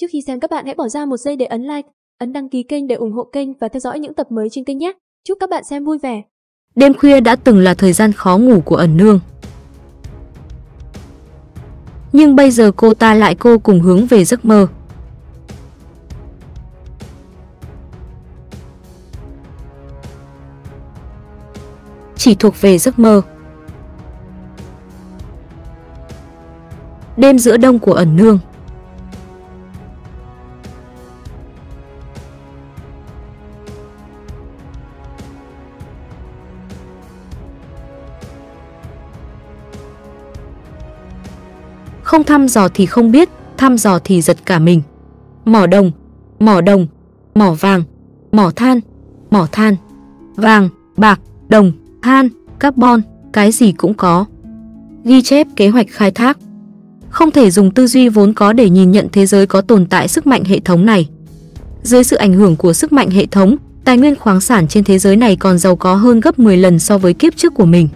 Trước khi xem các bạn hãy bỏ ra một giây để ấn like, ấn đăng ký kênh để ủng hộ kênh và theo dõi những tập mới trên kênh nhé. Chúc các bạn xem vui vẻ. Đêm khuya đã từng là thời gian khó ngủ của ẩn nương. Nhưng bây giờ cô ta lại cô cùng hướng về giấc mơ. Chỉ thuộc về giấc mơ. Đêm giữa đông của ẩn nương. Không thăm dò thì không biết, thăm dò thì giật cả mình. Mỏ đồng, mỏ đồng, mỏ vàng, mỏ than, mỏ than, vàng, bạc, đồng, than, carbon, cái gì cũng có. Ghi chép kế hoạch khai thác. Không thể dùng tư duy vốn có để nhìn nhận thế giới có tồn tại sức mạnh hệ thống này. Dưới sự ảnh hưởng của sức mạnh hệ thống, tài nguyên khoáng sản trên thế giới này còn giàu có hơn gấp 10 lần so với kiếp trước của mình.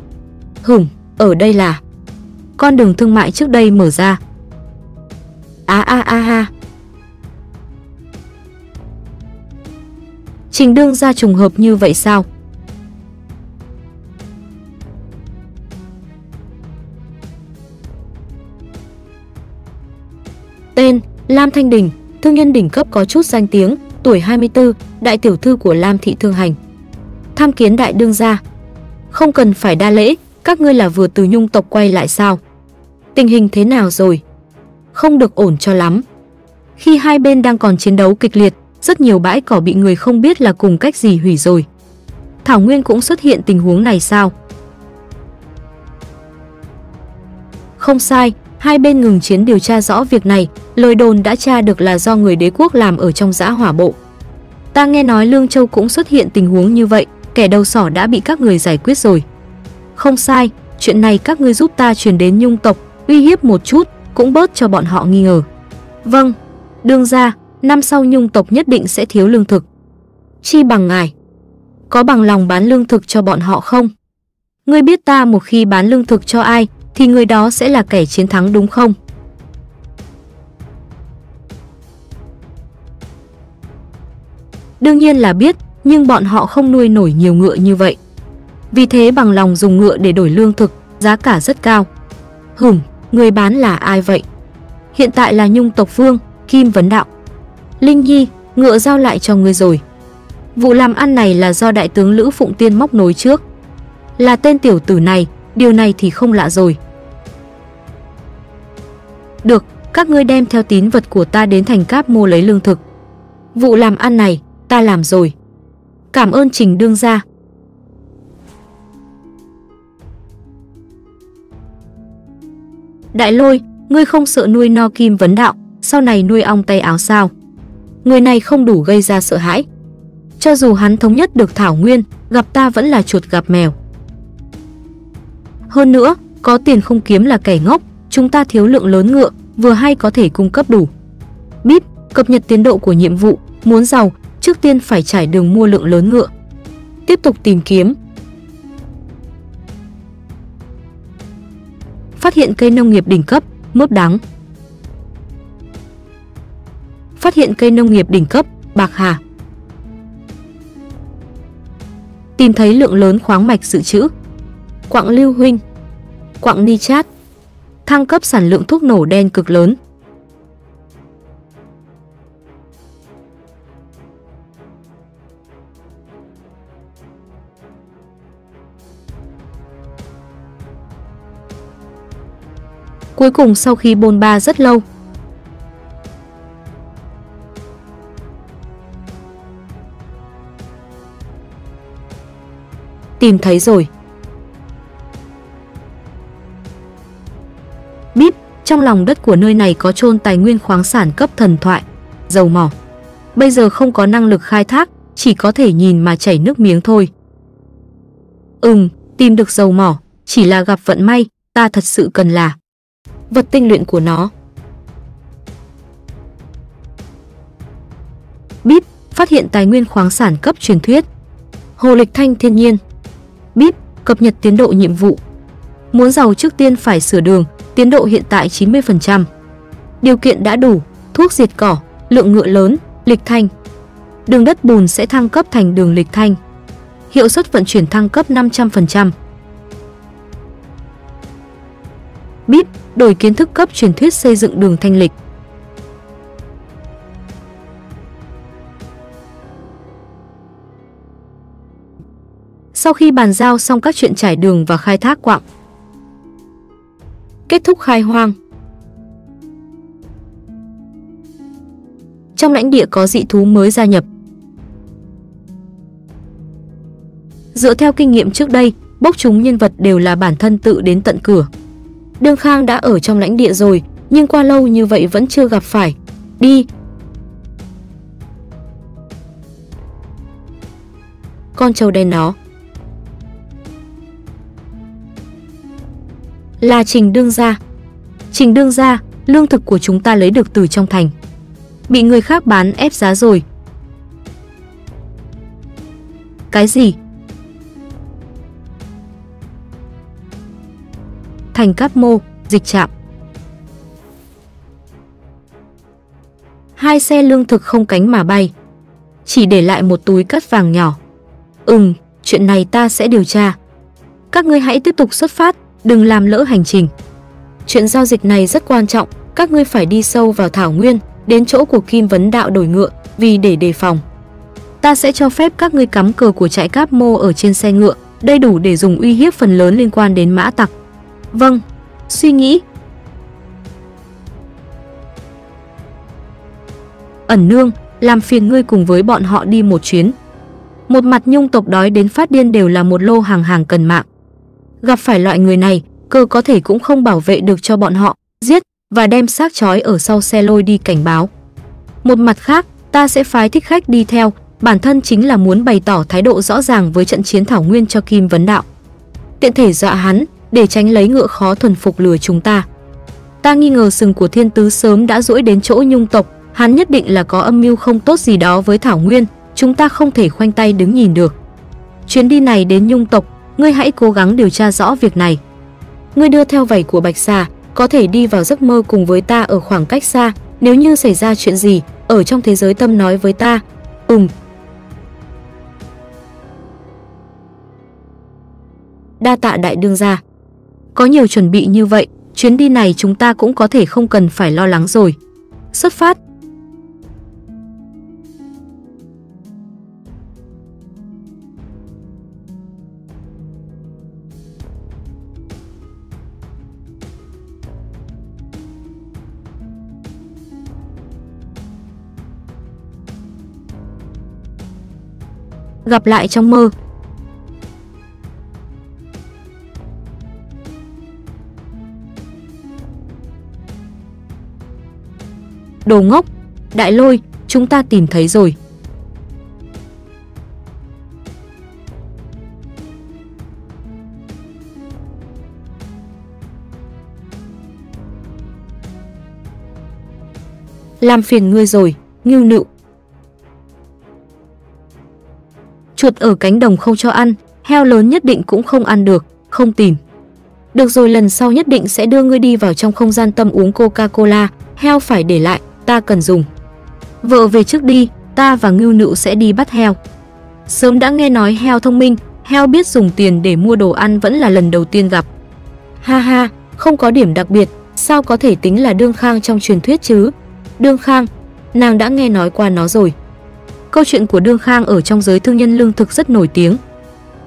Hửng, ở đây là con đường thương mại trước đây mở ra. A a a ha. Trình đương ra trùng hợp như vậy sao? Tên Lam Thanh Đình, thương nhân đỉnh cấp có chút danh tiếng, tuổi 24, đại tiểu thư của Lam Thị Thương Hành. Tham kiến đại đương gia. Không cần phải đa lễ, các ngươi là vừa từ nhung tộc quay lại sao? Tình hình thế nào rồi? Không được ổn cho lắm. Khi hai bên đang còn chiến đấu kịch liệt, rất nhiều bãi cỏ bị người không biết là cùng cách gì hủy rồi. Thảo Nguyên cũng xuất hiện tình huống này sao? Không sai, hai bên ngừng chiến điều tra rõ việc này, lời đồn đã tra được là do người đế quốc làm ở trong giã hỏa bộ. Ta nghe nói Lương Châu cũng xuất hiện tình huống như vậy, kẻ đầu sỏ đã bị các người giải quyết rồi. Không sai, chuyện này các ngươi giúp ta truyền đến nhung tộc, uy hiếp một chút, cũng bớt cho bọn họ nghi ngờ. Vâng, đương ra, năm sau nhung tộc nhất định sẽ thiếu lương thực. Chi bằng ngài? Có bằng lòng bán lương thực cho bọn họ không? Ngươi biết ta một khi bán lương thực cho ai, thì người đó sẽ là kẻ chiến thắng đúng không? Đương nhiên là biết, nhưng bọn họ không nuôi nổi nhiều ngựa như vậy. Vì thế bằng lòng dùng ngựa để đổi lương thực, giá cả rất cao. Hửm, người bán là ai vậy? Hiện tại là nhung tộc vương, Kim Vấn Đạo. Linh Nhi, ngựa giao lại cho ngươi rồi. Vụ làm ăn này là do đại tướng Lữ Phụng Tiên móc nối trước. Là tên tiểu tử này, điều này thì không lạ rồi. Được, các ngươi đem theo tín vật của ta đến thành cáp mua lấy lương thực. Vụ làm ăn này, ta làm rồi. Cảm ơn Trình Đương gia. Đại lôi, ngươi không sợ nuôi no kim vấn đạo, sau này nuôi ong tay áo sao? Người này không đủ gây ra sợ hãi. Cho dù hắn thống nhất được Thảo Nguyên, gặp ta vẫn là chuột gặp mèo. Hơn nữa, có tiền không kiếm là kẻ ngốc, chúng ta thiếu lượng lớn ngựa, vừa hay có thể cung cấp đủ. Bíp, cập nhật tiến độ của nhiệm vụ, muốn giàu, trước tiên phải trải đường mua lượng lớn ngựa. Tiếp tục tìm kiếm. Phát hiện cây nông nghiệp đỉnh cấp, mướp đắng. Phát hiện cây nông nghiệp đỉnh cấp, bạc hà. Tìm thấy lượng lớn khoáng mạch dự trữ. Quặng lưu huynh. Quặng ni chát, Thăng cấp sản lượng thuốc nổ đen cực lớn. Cuối cùng sau khi bôn ba rất lâu, tìm thấy rồi. Bíp, trong lòng đất của nơi này có chôn tài nguyên khoáng sản cấp thần thoại, dầu mỏ. Bây giờ không có năng lực khai thác, chỉ có thể nhìn mà chảy nước miếng thôi. Ừm, tìm được dầu mỏ, chỉ là gặp vận may, ta thật sự cần là vật tinh luyện của nó. Bíp, phát hiện tài nguyên khoáng sản cấp truyền thuyết. Hồ lịch thanh thiên nhiên. Bíp, cập nhật tiến độ nhiệm vụ. Muốn giàu trước tiên phải sửa đường, tiến độ hiện tại 90%. Điều kiện đã đủ, thuốc diệt cỏ, lượng ngựa lớn, lịch thanh. Đường đất bùn sẽ thăng cấp thành đường lịch thanh. Hiệu suất vận chuyển thăng cấp 500%. Bíp, đổi kiến thức cấp truyền thuyết xây dựng đường thanh lịch. Sau khi bàn giao xong các chuyện trải đường và khai thác quặng, kết thúc khai hoang. Trong lãnh địa có dị thú mới gia nhập. Dựa theo kinh nghiệm trước đây, bốc chúng nhân vật đều là bản thân tự đến tận cửa. Đương Khang đã ở trong lãnh địa rồi, nhưng qua lâu như vậy vẫn chưa gặp phải. Đi. Con trâu đen nó. Là Trình Đương Gia. Trình Đương Gia, lương thực của chúng ta lấy được từ trong thành. Bị người khác bán ép giá rồi. Cái gì? Thành cáp mô, dịch trạm. Hai xe lương thực không cánh mà bay, chỉ để lại một túi cát vàng nhỏ. Ừm, chuyện này ta sẽ điều tra. Các ngươi hãy tiếp tục xuất phát, đừng làm lỡ hành trình. Chuyện giao dịch này rất quan trọng, các ngươi phải đi sâu vào thảo nguyên, đến chỗ của Kim Vấn Đạo đổi ngựa, vì để đề phòng. Ta sẽ cho phép các ngươi cắm cờ của trại cáp mô ở trên xe ngựa, đây đủ để dùng uy hiếp phần lớn liên quan đến mã tặc. Vâng, suy nghĩ. Ẩn nương, làm phiền ngươi cùng với bọn họ đi một chuyến. Một mặt nhung tộc đói đến phát điên đều là một lô hàng hàng cần mạng. Gặp phải loại người này, cơ có thể cũng không bảo vệ được cho bọn họ, giết và đem xác chói ở sau xe lôi đi cảnh báo. Một mặt khác, ta sẽ phái thích khách đi theo, bản thân chính là muốn bày tỏ thái độ rõ ràng với trận chiến thảo nguyên cho Kim Vấn Đạo. Tiện thể dọa hắn, để tránh lấy ngựa khó thuần phục lừa chúng ta. Ta nghi ngờ sừng của thiên tứ sớm đã rỗi đến chỗ nhung tộc, hắn nhất định là có âm mưu không tốt gì đó với Thảo Nguyên, chúng ta không thể khoanh tay đứng nhìn được. Chuyến đi này đến nhung tộc, ngươi hãy cố gắng điều tra rõ việc này. Ngươi đưa theo vảy của Bạch Xà, có thể đi vào giấc mơ cùng với ta ở khoảng cách xa, nếu như xảy ra chuyện gì, ở trong thế giới tâm nói với ta. Ừm. Đa tạ đại đương gia. Có nhiều chuẩn bị như vậy, chuyến đi này chúng ta cũng có thể không cần phải lo lắng rồi. Xuất phát. Gặp lại trong mơ, Đồ ngốc, đại lôi, chúng ta tìm thấy rồi. Làm phiền ngươi rồi, ngưu nựu. Chuột ở cánh đồng không cho ăn, heo lớn nhất định cũng không ăn được, không tìm. Được rồi lần sau nhất định sẽ đưa ngươi đi vào trong không gian tâm uống Coca-Cola, heo phải để lại, ta cần dùng. Vợ về trước đi, ta và ngưu nựu sẽ đi bắt heo. Sớm đã nghe nói heo thông minh, heo biết dùng tiền để mua đồ ăn vẫn là lần đầu tiên gặp. Ha ha, không có điểm đặc biệt, sao có thể tính là Đương Khang trong truyền thuyết chứ? Đương Khang, nàng đã nghe nói qua nó rồi. Câu chuyện của Đương Khang ở trong giới thương nhân lương thực rất nổi tiếng.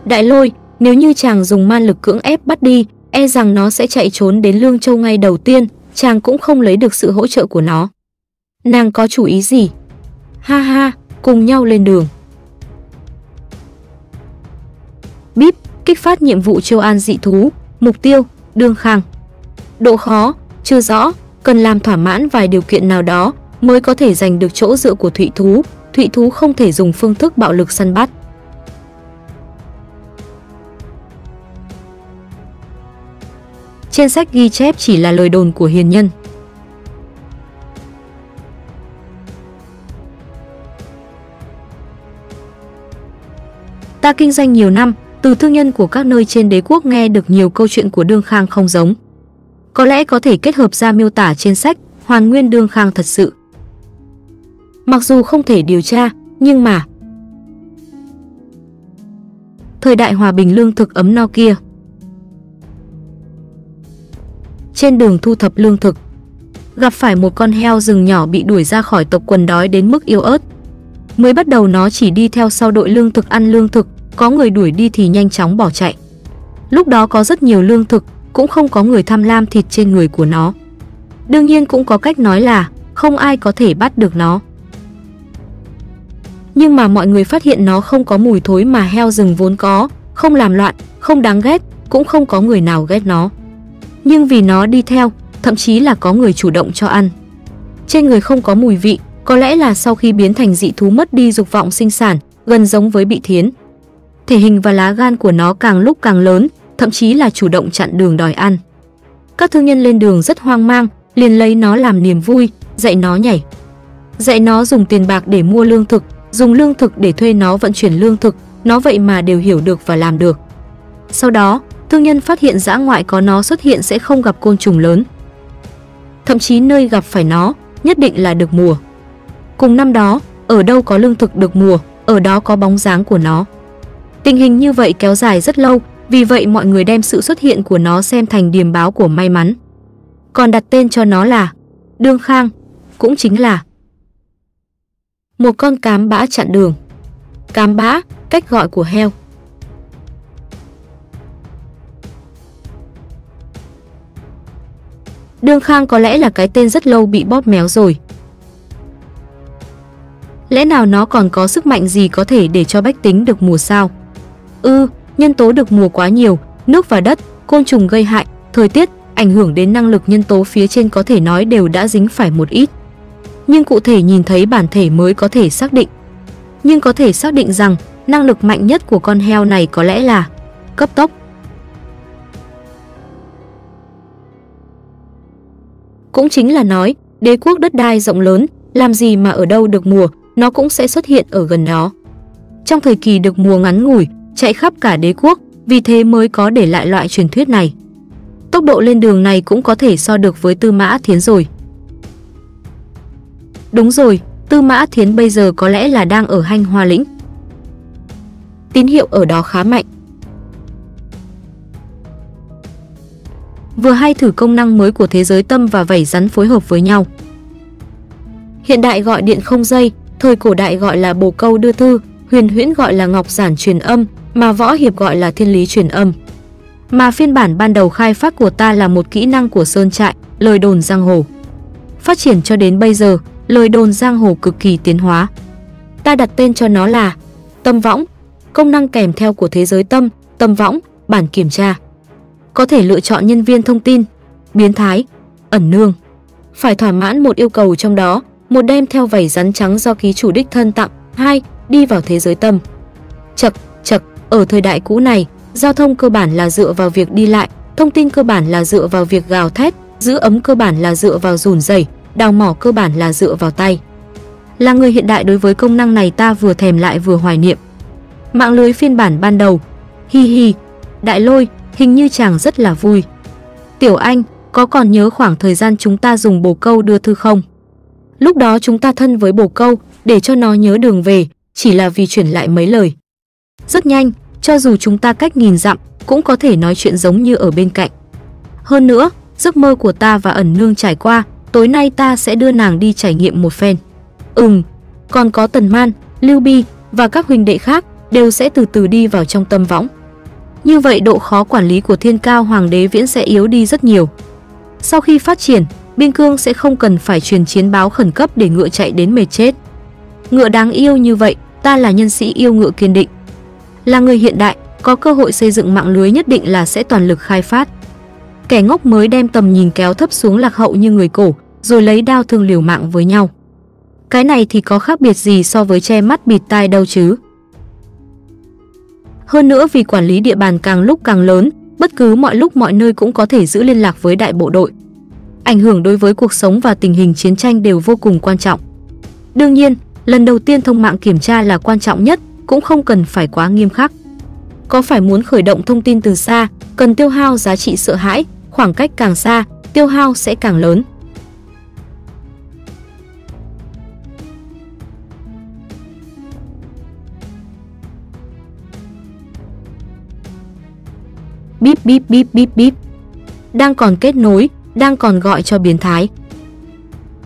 Đại lôi, nếu như chàng dùng man lực cưỡng ép bắt đi, e rằng nó sẽ chạy trốn đến Lương Châu ngay đầu tiên, chàng cũng không lấy được sự hỗ trợ của nó. Nàng có chủ ý gì? Ha ha, cùng nhau lên đường. Bíp, kích phát nhiệm vụ châu an dị thú, mục tiêu, đương khang. Độ khó, chưa rõ, cần làm thỏa mãn vài điều kiện nào đó mới có thể giành được chỗ dựa của thụy thú. Thụy thú không thể dùng phương thức bạo lực săn bắt. Trên sách ghi chép chỉ là lời đồn của hiền nhân. Ta kinh doanh nhiều năm, từ thương nhân của các nơi trên đế quốc nghe được nhiều câu chuyện của Đương Khang không giống. Có lẽ có thể kết hợp ra miêu tả trên sách Hoàn Nguyên Đương Khang thật sự. Mặc dù không thể điều tra, nhưng mà thời đại hòa bình lương thực ấm no kia. Trên đường thu thập lương thực, gặp phải một con heo rừng nhỏ bị đuổi ra khỏi tộc quần đói đến mức yếu ớt. Mới bắt đầu nó chỉ đi theo sau đội lương thực ăn lương thực, có người đuổi đi thì nhanh chóng bỏ chạy. Lúc đó có rất nhiều lương thực, cũng không có người tham lam thịt trên người của nó. Đương nhiên cũng có cách nói là không ai có thể bắt được nó. Nhưng mà mọi người phát hiện nó không có mùi thối mà heo rừng vốn có, không làm loạn, không đáng ghét, cũng không có người nào ghét nó. Nhưng vì nó đi theo, thậm chí là có người chủ động cho ăn. Trên người không có mùi vị, có lẽ là sau khi biến thành dị thú mất đi dục vọng sinh sản, gần giống với bị thiến. Thể hình và lá gan của nó càng lúc càng lớn, thậm chí là chủ động chặn đường đòi ăn. Các thương nhân lên đường rất hoang mang, liền lấy nó làm niềm vui, dạy nó nhảy. Dạy nó dùng tiền bạc để mua lương thực, dùng lương thực để thuê nó vận chuyển lương thực, nó vậy mà đều hiểu được và làm được. Sau đó, thương nhân phát hiện dã ngoại có nó xuất hiện sẽ không gặp côn trùng lớn. Thậm chí nơi gặp phải nó, nhất định là được mùa. Cùng năm đó, ở đâu có lương thực được mùa, ở đó có bóng dáng của nó. Tình hình như vậy kéo dài rất lâu, vì vậy mọi người đem sự xuất hiện của nó xem thành điềm báo của may mắn. Còn đặt tên cho nó là Đương Khang, cũng chính là một con cám bã chặn đường. Cám bã, cách gọi của heo. Đương Khang có lẽ là cái tên rất lâu bị bóp méo rồi. Lẽ nào nó còn có sức mạnh gì có thể để cho bách tính được mùa sao? Ư, ừ, nhân tố được mùa quá nhiều, nước và đất, côn trùng gây hại, thời tiết, ảnh hưởng đến năng lực nhân tố phía trên có thể nói đều đã dính phải một ít. Nhưng cụ thể nhìn thấy bản thể mới có thể xác định. Nhưng có thể xác định rằng năng lực mạnh nhất của con heo này có lẽ là cấp tốc. Cũng chính là nói, đế quốc đất đai rộng lớn, làm gì mà ở đâu được mùa, nó cũng sẽ xuất hiện ở gần đó. Trong thời kỳ được mùa ngắn ngủi, chạy khắp cả đế quốc, vì thế mới có để lại loại truyền thuyết này. Tốc độ lên đường này cũng có thể so được với Tư Mã Thiến rồi. Đúng rồi, Tư Mã Thiến bây giờ có lẽ là đang ở Hanh Hoa Lĩnh. Tín hiệu ở đó khá mạnh. Vừa hay thử công năng mới của thế giới tâm và vảy rắn phối hợp với nhau. Hiện đại gọi điện không dây, thời cổ đại gọi là bồ câu đưa thư, huyền huyễn gọi là ngọc giản truyền âm, mà võ hiệp gọi là thiên lý truyền âm. Mà phiên bản ban đầu khai phát của ta là một kỹ năng của Sơn Trại, lời đồn giang hồ. Phát triển cho đến bây giờ, lời đồn giang hồ cực kỳ tiến hóa. Ta đặt tên cho nó là Tâm Võng, công năng kèm theo của thế giới tâm, tâm võng, bản kiểm tra. Có thể lựa chọn nhân viên thông tin, biến thái, ẩn nương. Phải thỏa mãn một yêu cầu trong đó, một đem theo vảy rắn trắng do ký chủ đích thân tặng, hai đi vào thế giới tâm. Chậc, chậc, ở thời đại cũ này, giao thông cơ bản là dựa vào việc đi lại, thông tin cơ bản là dựa vào việc gào thét, giữ ấm cơ bản là dựa vào rùn rẩy, đào mỏ cơ bản là dựa vào tay. Là người hiện đại đối với công năng này ta vừa thèm lại vừa hoài niệm. Mạng lưới phiên bản ban đầu. Hi hi, đại lôi, hình như chàng rất là vui. Tiểu Anh, có còn nhớ khoảng thời gian chúng ta dùng bồ câu đưa thư không? Lúc đó chúng ta thân với bồ câu để cho nó nhớ đường về, chỉ là vì chuyển lại mấy lời. Rất nhanh, cho dù chúng ta cách nghìn dặm, cũng có thể nói chuyện giống như ở bên cạnh. Hơn nữa, giấc mơ của ta và ẩn nương trải qua, tối nay ta sẽ đưa nàng đi trải nghiệm một phen. Ừm, còn có Tần Man, Lưu Bi và các huynh đệ khác đều sẽ từ từ đi vào trong tâm võng. Như vậy độ khó quản lý của thiên cao hoàng đế viễn sẽ yếu đi rất nhiều. Sau khi phát triển, biên cương sẽ không cần phải truyền chiến báo khẩn cấp để ngựa chạy đến mệt chết. Ngựa đáng yêu như vậy, ta là nhân sĩ yêu ngựa kiên định. Là người hiện đại, có cơ hội xây dựng mạng lưới nhất định là sẽ toàn lực khai phát. Kẻ ngốc mới đem tầm nhìn kéo thấp xuống lạc hậu như người cổ, rồi lấy đao thương liều mạng với nhau. Cái này thì có khác biệt gì so với che mắt bịt tai đâu chứ? Hơn nữa vì quản lý địa bàn càng lúc càng lớn, bất cứ mọi lúc mọi nơi cũng có thể giữ liên lạc với đại bộ đội ảnh hưởng đối với cuộc sống và tình hình chiến tranh đều vô cùng quan trọng. Đương nhiên, lần đầu tiên thông mạng kiểm tra là quan trọng nhất, cũng không cần phải quá nghiêm khắc. Có phải muốn khởi động thông tin từ xa, cần tiêu hao giá trị sợ hãi, khoảng cách càng xa, tiêu hao sẽ càng lớn. Bíp bíp bíp bíp bíp. Đang còn kết nối, đang còn gọi cho biến thái.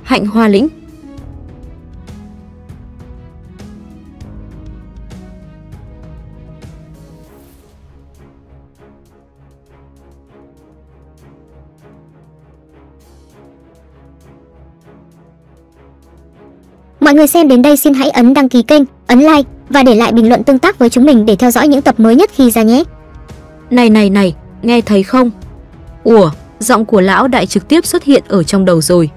Hạnh Hoa Lĩnh Mọi người xem đến đây xin hãy ấn đăng ký kênh, ấn like và để lại bình luận tương tác với chúng mình để theo dõi những tập mới nhất khi ra nhé. Này này này, nghe thấy không? Ủa, giọng của lão đại trực tiếp xuất hiện ở trong đầu rồi.